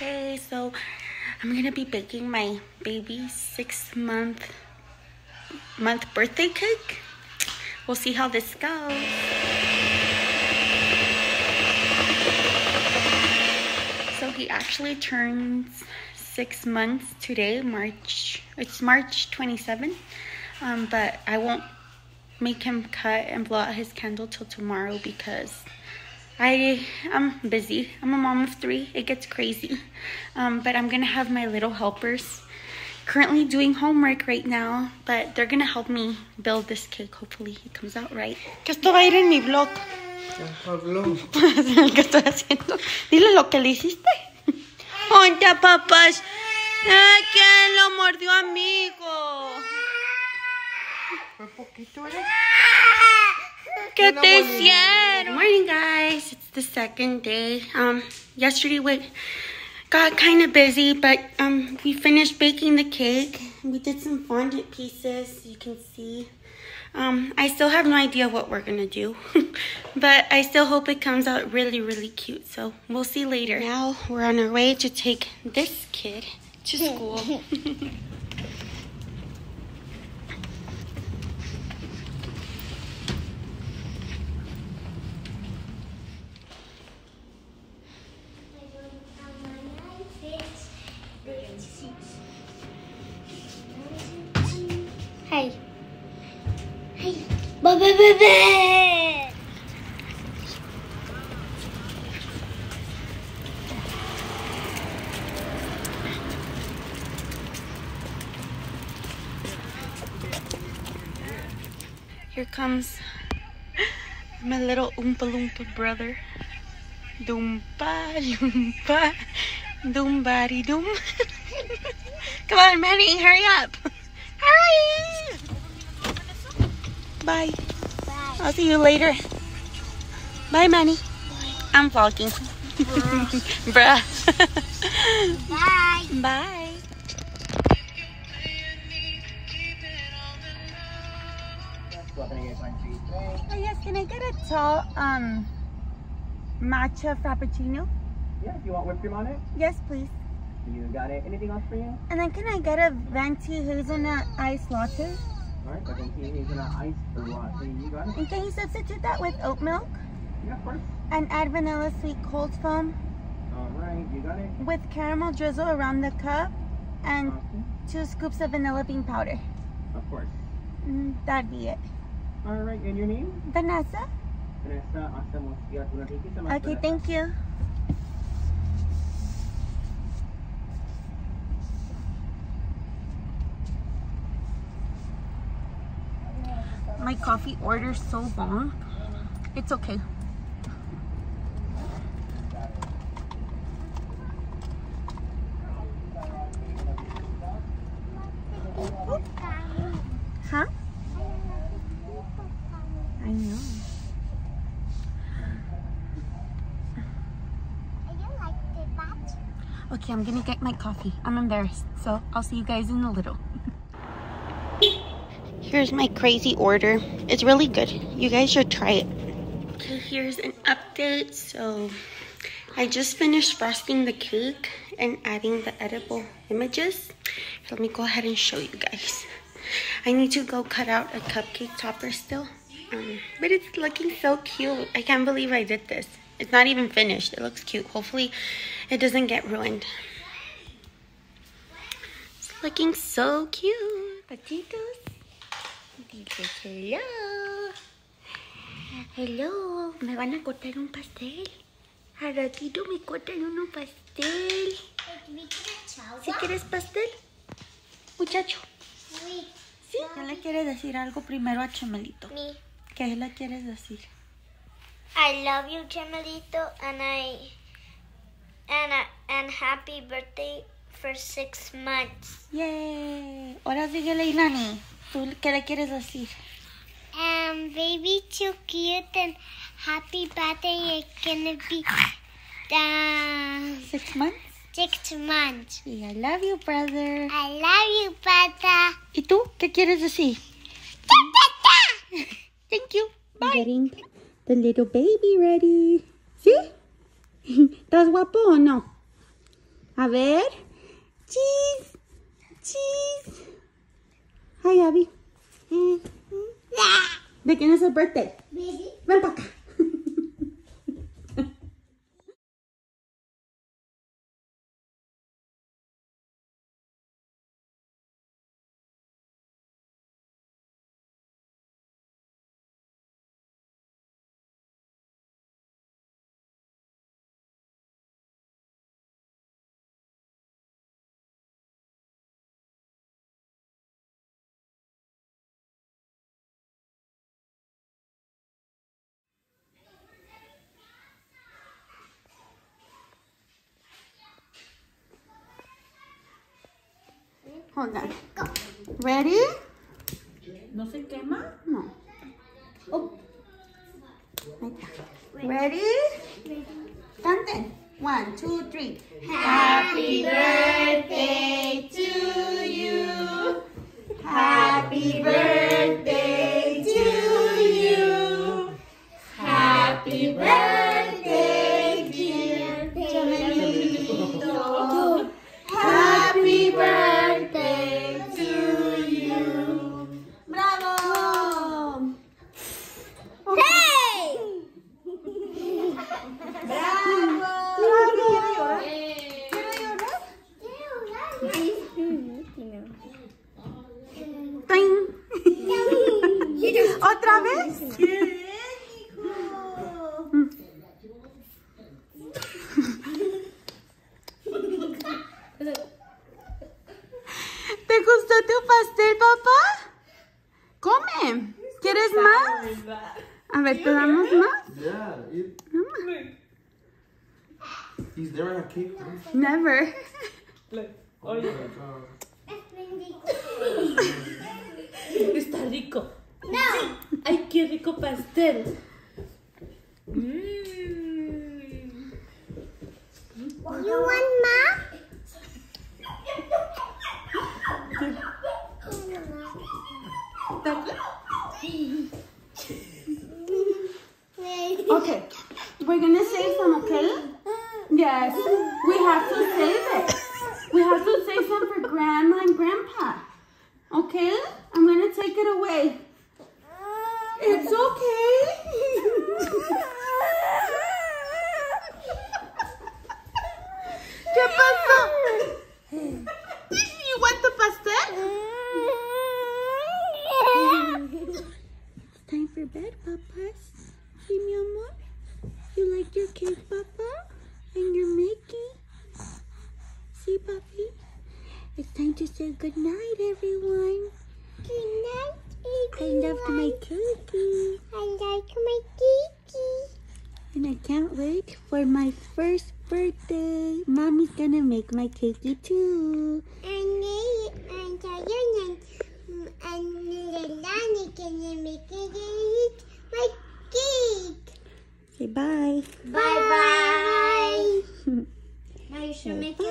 Okay, so I'm gonna be baking my baby's six month month birthday cake. We'll see how this goes. So he actually turns six months today, March, it's March 27th. Um, but I won't make him cut and blow out his candle till tomorrow because I I'm busy. I'm a mom of three. It gets crazy. Um, but I'm gonna have my little helpers currently doing homework right now, but they're gonna help me build this cake. Hopefully it comes out right. Que esto va a ir en mi vlog. ¿Qué estoy haciendo? Dile lo que le hiciste. Hola, papás. Ay, ¿Quién lo mordió, amigo? Fue poquito, ¿eh? ¿Qué te hicieron? Morning, guys. The second day. Um, yesterday we got kind of busy, but um, we finished baking the cake. We did some fondant pieces. You can see. Um, I still have no idea what we're gonna do, but I still hope it comes out really, really cute. So we'll see later. Now we're on our way to take this kid to school. Here comes my little Oompa Loompa brother. Doompa, doompa, doombari doom. Come on, Manny, hurry up. Hurry! Bye. Bye. I'll see you later. Bye, Manny. I'm vlogging. Bruh. Bye. Bye. Oh, yes, can I get a tall um matcha frappuccino? Yeah, do you want whipped cream on it? Yes, please. You got it. Anything else for you? And then can I get a venti hazelnut ice latte? Alright, I can see hazelnut ice or latte. You got it? And can you substitute that with oat milk Yeah, of course. and add vanilla sweet cold foam Alright, you got it. with caramel drizzle around the cup and Okay. two scoops of vanilla bean powder? Of course. Mm, that'd be it. Alright, and your name? Vanessa? Vanessa Asamosia. Thank you so much. Okay, Vanessa. thank you. My coffee order so long. It's okay. Huh? I know. Okay, I'm gonna get my coffee. I'm embarrassed, so I'll see you guys in a little. Here's my crazy order. It's really good. You guys should try it. Okay, here's an update. So I just finished frosting the cake and adding the edible images. Let me go ahead and show you guys. I need to go cut out a cupcake topper still. Um, but it's looking so cute. I can't believe I did this. It's not even finished. It looks cute. Hopefully it doesn't get ruined. It's looking so cute. Patitos. Dile hello. Hello. Me van a cortar un pastel. A ratito me cortan uno pastel. ¿Si quieres pastel? Muchacho. ¿Sí? ¿Qué le quieres decir algo primero a Chemelito? Me. ¿Qué le quieres decir? I love you, Chemelito, and I and I, and happy birthday for six months. Yay. Ahora síguele, Ilani. ¿Tú qué le quieres decir? Um, baby, too cute and happy birthday. It's gonna be uh, Six months? six months. Sí, I love you, brother. I love you, brother. ¿Y tú qué quieres decir? Thank you. Bye. Getting the little baby ready. ¿Sí? ¿Estás guapo o no? A ver. Cheese. Cheese. Hi, Abby. ¿De quién es el birthday? Ven para acá. Hold on. Ready? ¿No se quema? No. Oh. Ahí está. Ready? Canten. One, two, three. Happy birthday to you. Happy birthday ver, ¿te damos más? Yeah, it, he's never had cake. huh? Never. Oh my God. Está rico. No. Ay, qué rico pastel. Mm. Yes, we have to save it. We have to save some for Grandma and Grandpa. Okay? I'm gonna take it away. It's okay. Pussy Puppy. It's time to say good night, everyone. Good night, everyone. I love my cookie. I like my cookie. And I can't wait for my first birthday. Mommy's gonna make my cookie too. And and and and Lilani's gonna make it my cake. Say. Bye bye. bye. now you should make it.